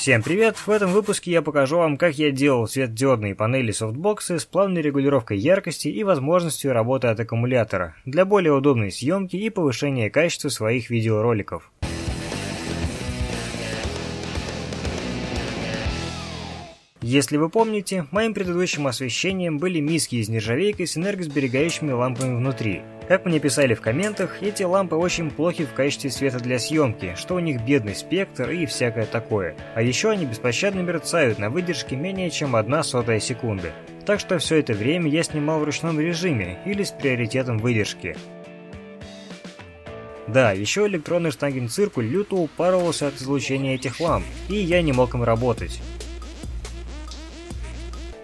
Всем привет! В этом выпуске я покажу вам, как я делал светодиодные панели софтбоксы с плавной регулировкой яркости и возможностью работы от аккумулятора для более удобной съемки и повышения качества своих видеороликов. Если вы помните, моим предыдущим освещением были миски из нержавейки с энергосберегающими лампами внутри. Как мне писали в комментах, эти лампы очень плохи в качестве света для съемки, что у них бедный спектр и всякое такое. А еще они беспощадно мерцают на выдержке менее чем одна сотая секунды. Так что все это время я снимал в ручном режиме или с приоритетом выдержки. Да, еще электронный штангенциркуль люто упарывался от излучения этих ламп, и я не мог им работать.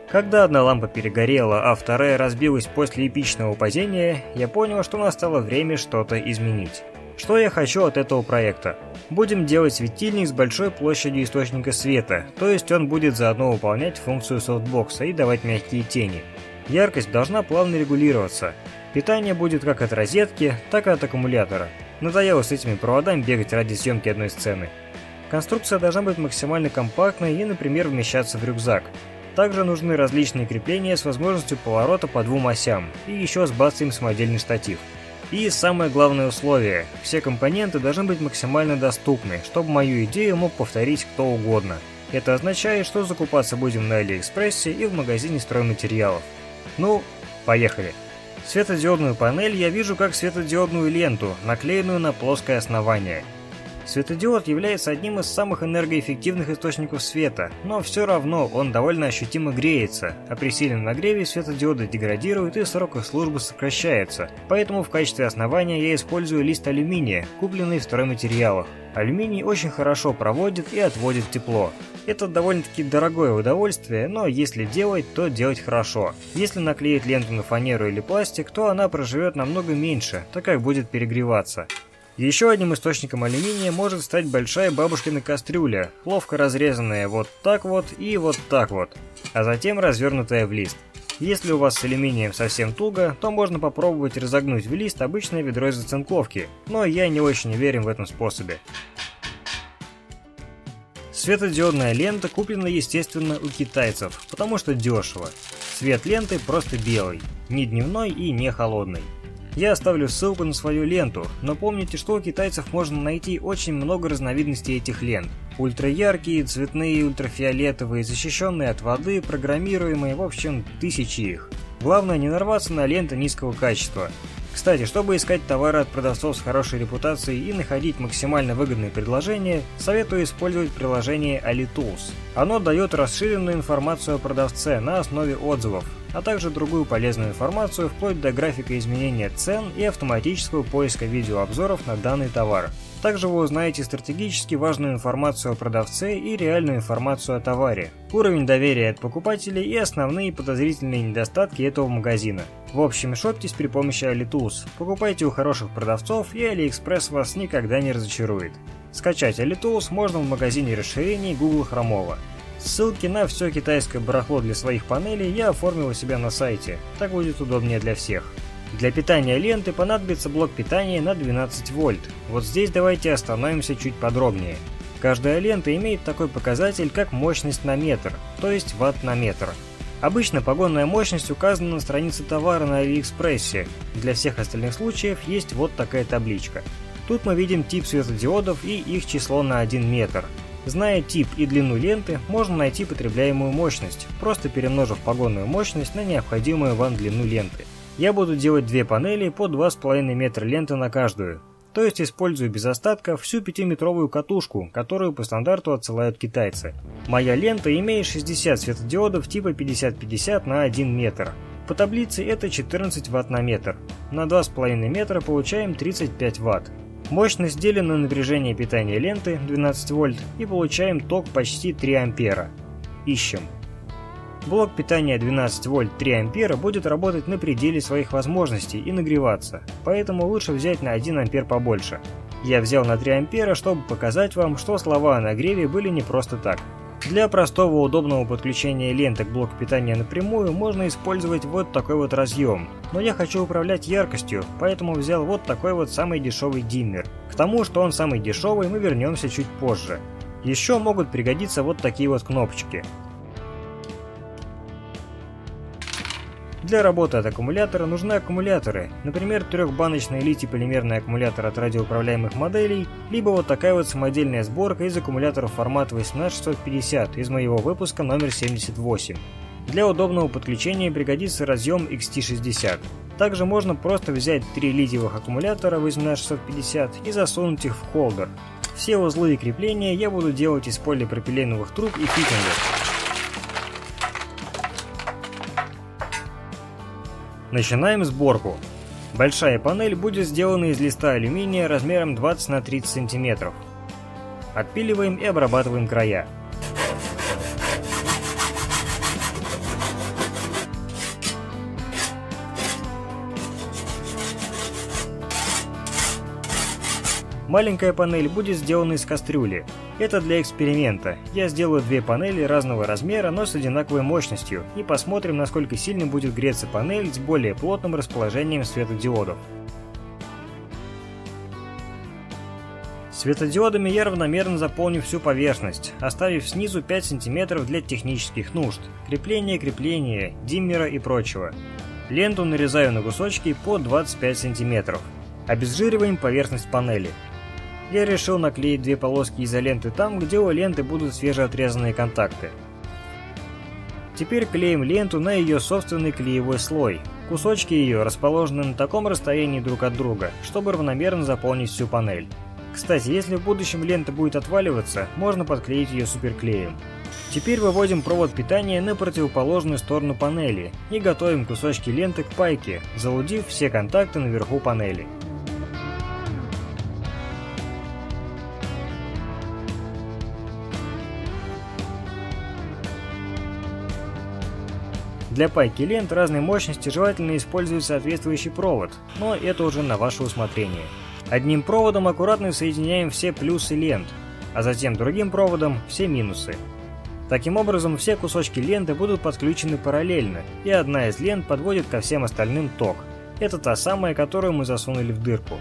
Когда одна лампа перегорела, а вторая разбилась после эпичного падения, я понял, что настало время что-то изменить. Что я хочу от этого проекта? Будем делать светильник с большой площадью источника света, то есть он будет заодно выполнять функцию софтбокса и давать мягкие тени. Яркость должна плавно регулироваться. Питание будет как от розетки, так и от аккумулятора. Надоело с этими проводами бегать ради съемки одной сцены. Конструкция должна быть максимально компактной и, например, вмещаться в рюкзак. Также нужны различные крепления с возможностью поворота по двум осям и еще с бацаем самодельный штатив. И самое главное условие – все компоненты должны быть максимально доступны, чтобы мою идею мог повторить кто угодно. Это означает, что закупаться будем на Алиэкспрессе и в магазине стройматериалов. Ну, поехали. Светодиодную панель я вижу как светодиодную ленту, наклеенную на плоское основание – Светодиод является одним из самых энергоэффективных источников света, но все равно он довольно ощутимо греется, а при сильном нагреве светодиоды деградируют и срок их службы сокращается, поэтому в качестве основания я использую лист алюминия, купленный в стройматериалах. Алюминий очень хорошо проводит и отводит тепло. Это довольно-таки дорогое удовольствие, но если делать, то делать хорошо. Если наклеить ленту на фанеру или пластик, то она проживет намного меньше, так как будет перегреваться. Еще одним источником алюминия может стать большая бабушкина кастрюля, ловко разрезанная вот так вот и вот так вот, а затем развернутая в лист. Если у вас с алюминием совсем туго, то можно попробовать разогнуть в лист обычное ведро из оцинковки, но я не очень уверен в этом способе. Светодиодная лента куплена, естественно, у китайцев, потому что дешево. Цвет ленты просто белый, не дневной и не холодный. Я оставлю ссылку на свою ленту, но помните, что у китайцев можно найти очень много разновидностей этих лент. Ультраяркие, цветные, ультрафиолетовые, защищенные от воды, программируемые, в общем, тысячи их. Главное не нарваться на ленты низкого качества. Кстати, чтобы искать товары от продавцов с хорошей репутацией и находить максимально выгодные предложения, советую использовать приложение AliTools. Оно дает расширенную информацию о продавце на основе отзывов, а также другую полезную информацию вплоть до графика изменения цен и автоматического поиска видеообзоров на данный товар. Также вы узнаете стратегически важную информацию о продавце и реальную информацию о товаре, уровень доверия от покупателей и основные подозрительные недостатки этого магазина. В общем, шоптесь при помощи AliTools, покупайте у хороших продавцов и AliExpress вас никогда не разочарует. Скачать AliTools можно в магазине расширений Google Хромова. Ссылки на все китайское барахло для своих панелей я оформил у себя на сайте, так будет удобнее для всех. Для питания ленты понадобится блок питания на 12 вольт. Вот здесь давайте остановимся чуть подробнее. Каждая лента имеет такой показатель, как мощность на метр, то есть ватт на метр. Обычно погонная мощность указана на странице товара на Алиэкспрессе. Для всех остальных случаев есть вот такая табличка. Тут мы видим тип светодиодов и их число на 1 метр. Зная тип и длину ленты, можно найти потребляемую мощность, просто перемножив погонную мощность на необходимую вам длину ленты. Я буду делать две панели по 2,5 метра ленты на каждую. То есть использую без остатка всю 5-метровую катушку, которую по стандарту отсылают китайцы. Моя лента имеет 60 светодиодов типа 50-50 на 1 метр. По таблице это 14 Вт на метр. На 2,5 метра получаем 35 Вт. Мощность делим на напряжение питания ленты 12 вольт и получаем ток почти 3 ампера. Ищем. Блок питания 12 вольт 3 ампера будет работать на пределе своих возможностей и нагреваться, поэтому лучше взять на 1 ампер побольше. Я взял на 3 ампера, чтобы показать вам, что слова о нагреве были не просто так. Для простого удобного подключения ленты к блоку питания напрямую можно использовать вот такой вот разъем, но я хочу управлять яркостью, поэтому взял вот такой вот самый дешевый диммер. К тому, что он самый дешевый, мы вернемся чуть позже. Еще могут пригодиться вот такие вот кнопочки. Для работы от аккумулятора нужны аккумуляторы, например, трехбаночный литий-полимерный аккумулятор от радиоуправляемых моделей, либо вот такая вот самодельная сборка из аккумуляторов формата 18650 из моего выпуска номер 78. Для удобного подключения пригодится разъем XT60. Также можно просто взять три литиевых аккумулятора 18650 и засунуть их в холдер. Все узлы и крепления я буду делать из полипропиленовых труб и фитингов. Начинаем сборку. Большая панель будет сделана из листа алюминия размером 20 на 30 см. Отпиливаем и обрабатываем края. Маленькая панель будет сделана из кастрюли. Это для эксперимента. Я сделаю две панели разного размера, но с одинаковой мощностью, и посмотрим, насколько сильно будет греться панель с более плотным расположением светодиодов. Светодиодами я равномерно заполню всю поверхность, оставив снизу 5 см для технических нужд, крепления, крепления, диммера и прочего. Ленту нарезаю на кусочки по 25 см. Обезжириваем поверхность панели я решил наклеить две полоски изоленты там, где у ленты будут свежеотрезанные контакты. Теперь клеим ленту на ее собственный клеевой слой. Кусочки ее расположены на таком расстоянии друг от друга, чтобы равномерно заполнить всю панель. Кстати, если в будущем лента будет отваливаться, можно подклеить ее суперклеем. Теперь выводим провод питания на противоположную сторону панели и готовим кусочки ленты к пайке, залудив все контакты наверху панели. Для пайки лент разной мощности желательно использовать соответствующий провод, но это уже на ваше усмотрение. Одним проводом аккуратно соединяем все плюсы лент, а затем другим проводом все минусы. Таким образом, все кусочки ленты будут подключены параллельно, и одна из лент подводит ко всем остальным ток. Это та самая, которую мы засунули в дырку.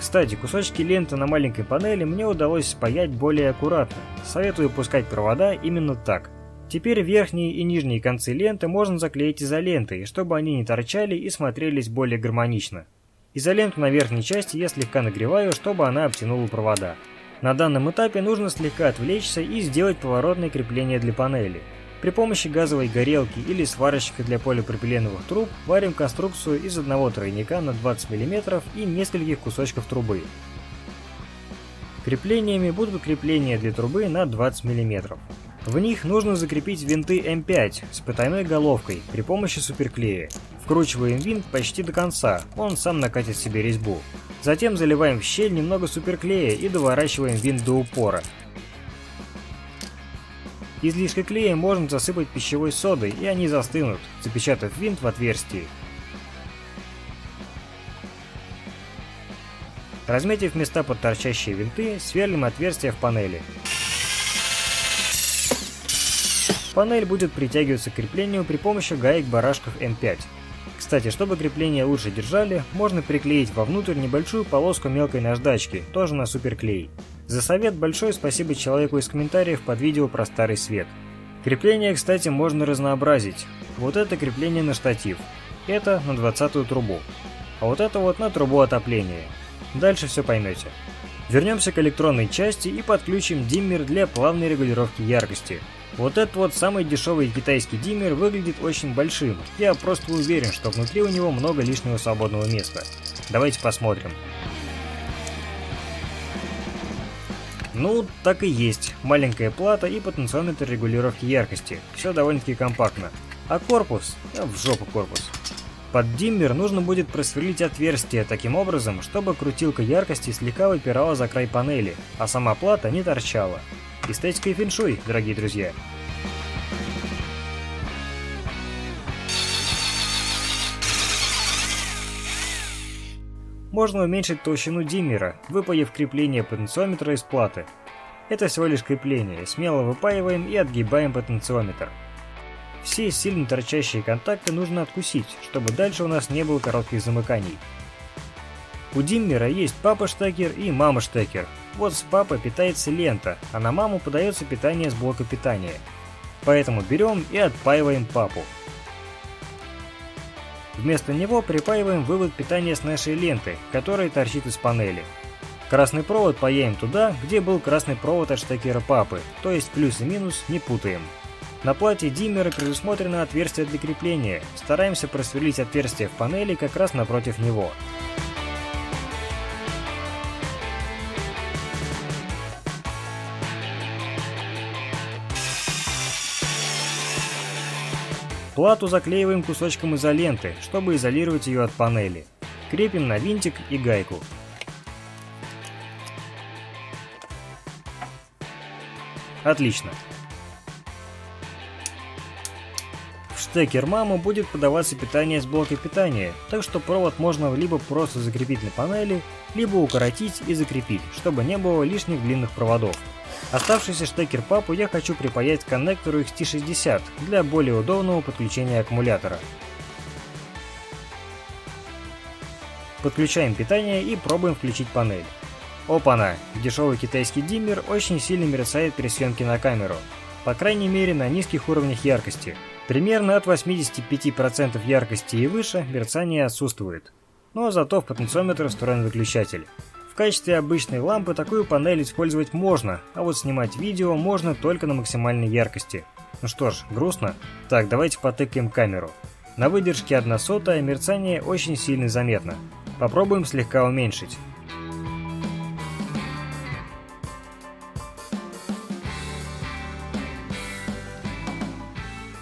Кстати, кусочки ленты на маленькой панели мне удалось спаять более аккуратно. Советую пускать провода именно так. Теперь верхние и нижние концы ленты можно заклеить изолентой, чтобы они не торчали и смотрелись более гармонично. Изоленту на верхней части я слегка нагреваю, чтобы она обтянула провода. На данном этапе нужно слегка отвлечься и сделать поворотное крепление для панели. При помощи газовой горелки или сварочника для полипропиленовых труб варим конструкцию из одного тройника на 20 мм и нескольких кусочков трубы. Креплениями будут крепления для трубы на 20 мм. В них нужно закрепить винты М5 с потайной головкой при помощи суперклея. Вкручиваем винт почти до конца, он сам накатит себе резьбу. Затем заливаем в щель немного суперклея и доворачиваем винт до упора. Излишки клея можно засыпать пищевой содой, и они застынут, запечатав винт в отверстии. Разметив места под торчащие винты, сверлим отверстия в панели. Панель будет притягиваться к креплению при помощи гаек-барашков М5. Кстати, чтобы крепления лучше держали, можно приклеить вовнутрь небольшую полоску мелкой наждачки, тоже на суперклей. За совет большое спасибо человеку из комментариев под видео про старый свет. Крепление, кстати, можно разнообразить. Вот это крепление на штатив. Это на 20 трубу. А вот это вот на трубу отопления. Дальше все поймете. Вернемся к электронной части и подключим диммер для плавной регулировки яркости. Вот этот вот самый дешевый китайский диммер выглядит очень большим. Я просто уверен, что внутри у него много лишнего свободного места. Давайте посмотрим. Ну, так и есть. Маленькая плата и потенциометр регулировки яркости. Все довольно-таки компактно. А корпус? А в жопу корпус. Под диммер нужно будет просверлить отверстие таким образом, чтобы крутилка яркости слегка выпирала за край панели, а сама плата не торчала. Эстетика и фэншуй, дорогие друзья. Можно уменьшить толщину диммера, выпаив крепление потенциометра из платы. Это всего лишь крепление, смело выпаиваем и отгибаем потенциометр. Все сильно торчащие контакты нужно откусить, чтобы дальше у нас не было коротких замыканий. У диммера есть папа-штекер и мама-штекер. Вот с папы питается лента, а на маму подается питание с блока питания. Поэтому берем и отпаиваем папу. Вместо него припаиваем вывод питания с нашей ленты, которая торчит из панели. Красный провод паяем туда, где был красный провод от штекера папы, то есть плюс и минус не путаем. На плате диммера предусмотрено отверстие для крепления, стараемся просверлить отверстие в панели как раз напротив него. Плату заклеиваем кусочком изоленты, чтобы изолировать ее от панели. Крепим на винтик и гайку. Отлично. В штекер мамы будет подаваться питание с блока питания, так что провод можно либо просто закрепить на панели, либо укоротить и закрепить, чтобы не было лишних длинных проводов. Оставшийся штекер папу я хочу припаять к коннектору XT60 для более удобного подключения аккумулятора. Подключаем питание и пробуем включить панель. Опа-на! Дешевый китайский диммер очень сильно мерцает при съемке на камеру. По крайней мере на низких уровнях яркости. Примерно от 85% яркости и выше мерцание отсутствует. Но зато в потенциометр встроен выключатель. В качестве обычной лампы такую панель использовать можно, а вот снимать видео можно только на максимальной яркости. Ну что ж, грустно? Так, давайте потыкаем камеру. На выдержке 1 сотая мерцание очень сильно заметно. Попробуем слегка уменьшить.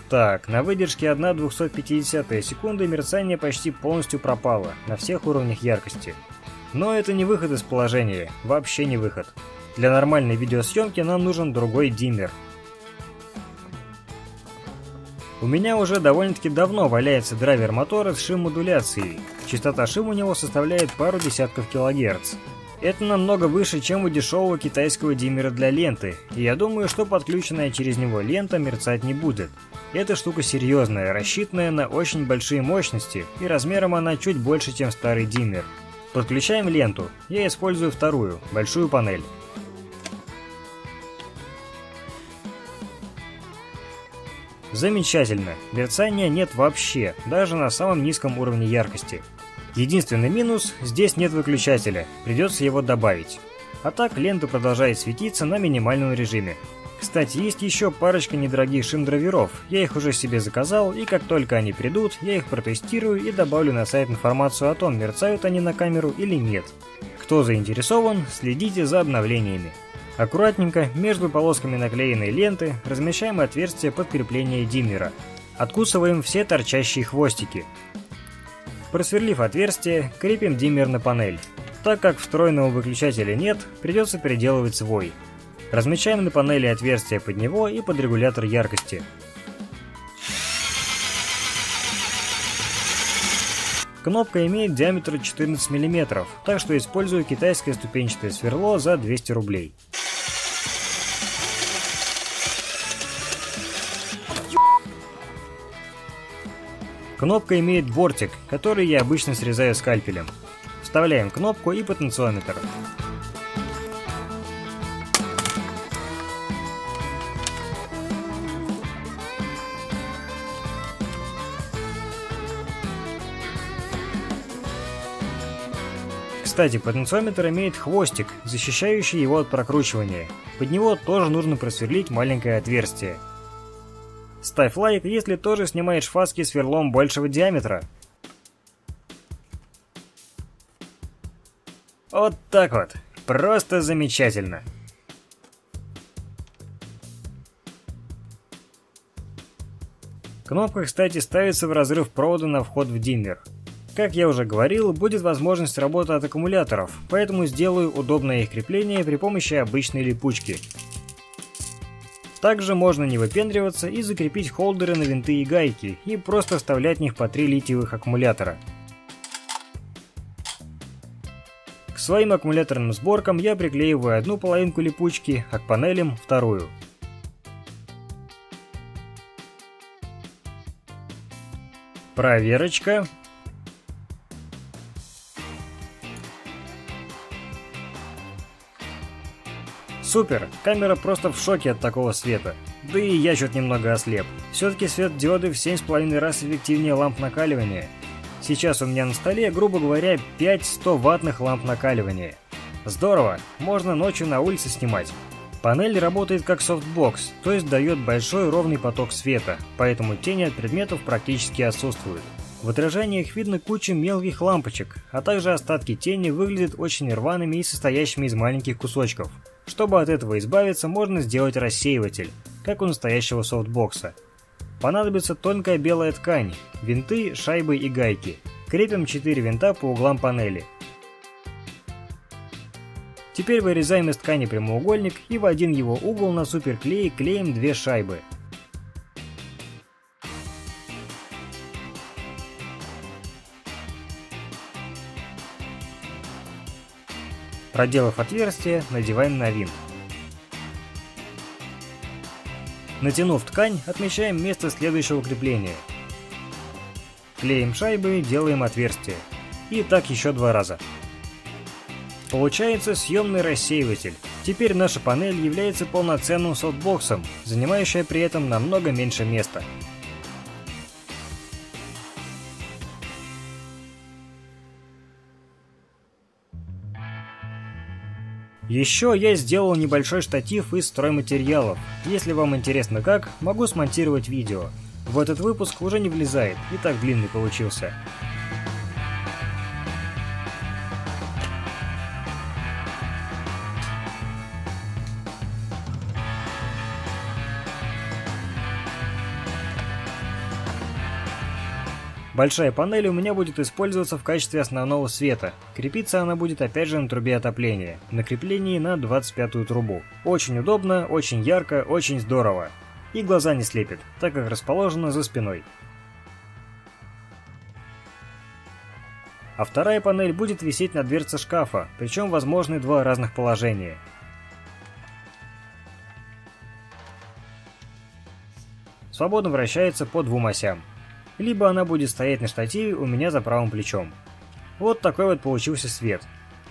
Так, на выдержке 1 250 секунды мерцание почти полностью пропало, на всех уровнях яркости. Но это не выход из положения, вообще не выход. Для нормальной видеосъемки нам нужен другой диммер. У меня уже довольно-таки давно валяется драйвер мотора с шим-модуляцией. Частота шим у него составляет пару десятков килогерц. Это намного выше, чем у дешевого китайского диммера для ленты, и я думаю, что подключенная через него лента мерцать не будет. Эта штука серьезная, рассчитанная на очень большие мощности, и размером она чуть больше, чем старый диммер. Подключаем ленту. Я использую вторую, большую панель. Замечательно, мерцания нет вообще, даже на самом низком уровне яркости. Единственный минус – здесь нет выключателя, придется его добавить. А так лента продолжает светиться на минимальном режиме. Кстати, есть еще парочка недорогих шим-драйверов. Я их уже себе заказал, и как только они придут, я их протестирую и добавлю на сайт информацию о том, мерцают они на камеру или нет. Кто заинтересован, следите за обновлениями. Аккуратненько между полосками наклеенной ленты размещаем отверстие под крепление диммера. Откусываем все торчащие хвостики. Просверлив отверстие, крепим диммер на панель. Так как встроенного выключателя нет, придется переделывать свой. Размечаем на панели отверстия под него и под регулятор яркости. Кнопка имеет диаметр 14 мм, так что использую китайское ступенчатое сверло за 200 рублей. Кнопка имеет бортик, который я обычно срезаю скальпелем. Вставляем кнопку и потенциометр. Кстати, потенциометр имеет хвостик, защищающий его от прокручивания. Под него тоже нужно просверлить маленькое отверстие. Ставь лайк, если тоже снимаешь фаски сверлом большего диаметра. Вот так вот. Просто замечательно. Кнопка, кстати, ставится в разрыв провода на вход в диммер. Как я уже говорил, будет возможность работы от аккумуляторов, поэтому сделаю удобное их крепление при помощи обычной липучки. Также можно не выпендриваться и закрепить холдеры на винты и гайки, и просто вставлять в них по 3 литиевых аккумулятора. К своим аккумуляторным сборкам я приклеиваю одну половинку липучки, а к панелям вторую. Проверочка. Супер! Камера просто в шоке от такого света. Да и я чуть немного ослеп. Все-таки светодиоды в 7,5 раз эффективнее ламп накаливания. Сейчас у меня на столе, грубо говоря, 5 100 ваттных ламп накаливания. Здорово, можно ночью на улице снимать. Панель работает как софтбокс, то есть дает большой ровный поток света, поэтому тени от предметов практически отсутствуют. В отражениях видно кучу мелких лампочек, а также остатки тени выглядят очень рваными и состоящими из маленьких кусочков. Чтобы от этого избавиться, можно сделать рассеиватель, как у настоящего софтбокса. Понадобится тонкая белая ткань, винты, шайбы и гайки. Крепим 4 винта по углам панели. Теперь вырезаем из ткани прямоугольник и в один его угол на суперклее клеим две шайбы. Проделав отверстие, надеваем на винт. Натянув ткань, отмечаем место следующего крепления. Клеим шайбы, делаем отверстие. И так еще два раза. Получается съемный рассеиватель. Теперь наша панель является полноценным софтбоксом, занимающая при этом намного меньше места. Еще я сделал небольшой штатив из стройматериалов. Если вам интересно как, могу смонтировать видео. В этот выпуск уже не влезает, и так длинный получился. Большая панель у меня будет использоваться в качестве основного света. Крепиться она будет опять же на трубе отопления, на креплении на 25-ю трубу. Очень удобно, очень ярко, очень здорово. И глаза не слепит, так как расположена за спиной. А вторая панель будет висеть на дверце шкафа, причем возможны два разных положения. Свободно вращается по двум осям либо она будет стоять на штативе у меня за правым плечом. Вот такой вот получился свет.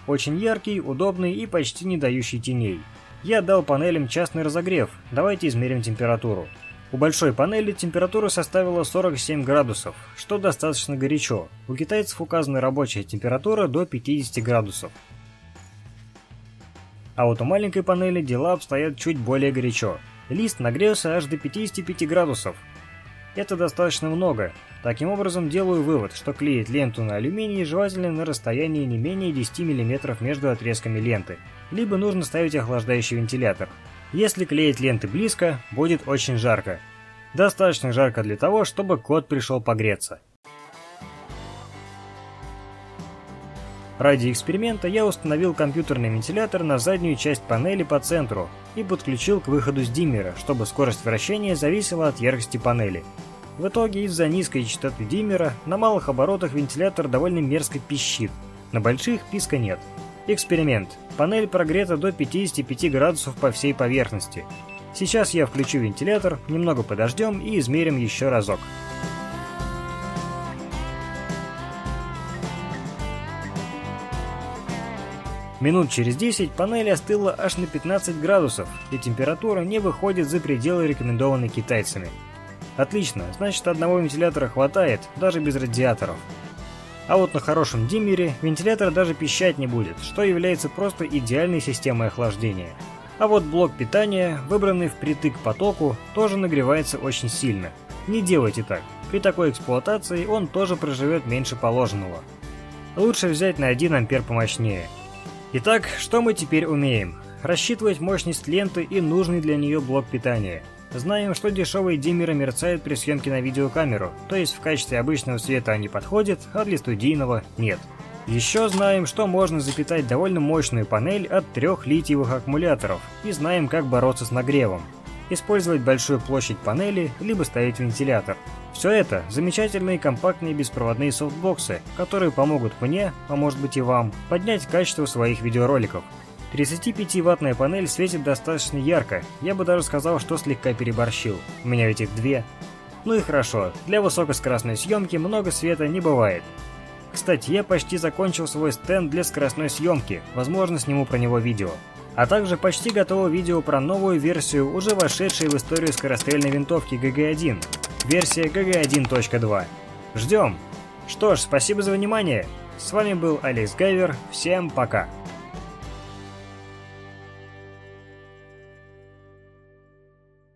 Очень яркий, удобный и почти не дающий теней. Я дал панелям частный разогрев, давайте измерим температуру. У большой панели температура составила 47 градусов, что достаточно горячо. У китайцев указана рабочая температура до 50 градусов. А вот у маленькой панели дела обстоят чуть более горячо. Лист нагрелся аж до 55 градусов, это достаточно много. Таким образом, делаю вывод, что клеить ленту на алюминий желательно на расстоянии не менее 10 мм между отрезками ленты. Либо нужно ставить охлаждающий вентилятор. Если клеить ленты близко, будет очень жарко. Достаточно жарко для того, чтобы кот пришел погреться. Ради эксперимента я установил компьютерный вентилятор на заднюю часть панели по центру и подключил к выходу с диммера, чтобы скорость вращения зависела от яркости панели. В итоге из-за низкой частоты диммера на малых оборотах вентилятор довольно мерзко пищит, на больших писка нет. Эксперимент. Панель прогрета до 55 градусов по всей поверхности. Сейчас я включу вентилятор, немного подождем и измерим еще разок. Минут через 10 панель остыла аж на 15 градусов, и температура не выходит за пределы рекомендованной китайцами. Отлично, значит одного вентилятора хватает, даже без радиаторов. А вот на хорошем диммере вентилятор даже пищать не будет, что является просто идеальной системой охлаждения. А вот блок питания, выбранный впритык к потоку, тоже нагревается очень сильно. Не делайте так, при такой эксплуатации он тоже проживет меньше положенного. Лучше взять на 1 ампер помощнее – Итак, что мы теперь умеем? Рассчитывать мощность ленты и нужный для нее блок питания. Знаем, что дешевые диммеры мерцают при съемке на видеокамеру, то есть в качестве обычного света они подходят, а для студийного нет. Еще знаем, что можно запитать довольно мощную панель от трех литиевых аккумуляторов, и знаем, как бороться с нагревом. Использовать большую площадь панели, либо ставить вентилятор. Все это – замечательные компактные беспроводные софтбоксы, которые помогут мне, а может быть и вам, поднять качество своих видеороликов. 35-ваттная панель светит достаточно ярко, я бы даже сказал, что слегка переборщил. У меня ведь их две. Ну и хорошо, для высокоскоростной съемки много света не бывает. Кстати, я почти закончил свой стенд для скоростной съемки, возможно сниму про него видео. а также почти готово видео про новую версию уже вошедшей в историю скорострельной винтовки ГГ-1, версия ГГ-1.2. Ждем! Что ж, спасибо за внимание! С вами был Алекс Гайвер, всем пока!